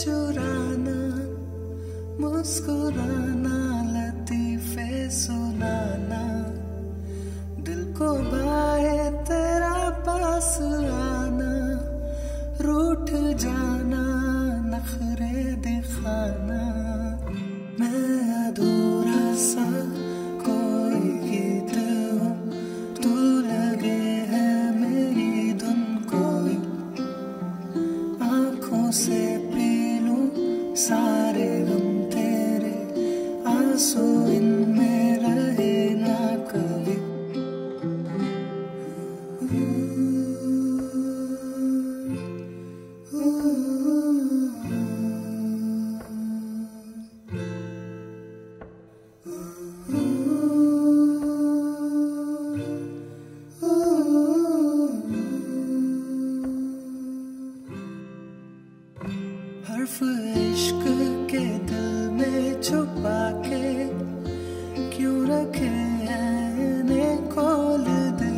चुराना, मुस्कुराना, लतीफे सुनाना। दिल को भाए तेरा पास आना, रूठ जाना, नखरे दिखाना। मैं अधूरा सा कोई गीत तू लगे है मेरी धुन कोई। आँखों से सारे गम तेरे आँसू इन जुल्फ इश्क के दिल में छुपा के क्यों रखे हैं खोल दे?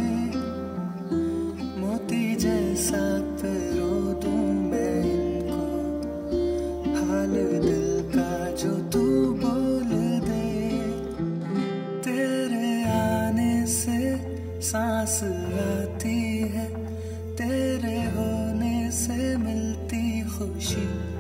मोती जैसा पेरो दूँ मैं इनको हाल दिल का जो तू बोल दे। तेरे आने से सांस आती है, तेरे होने से मिलती खुशी।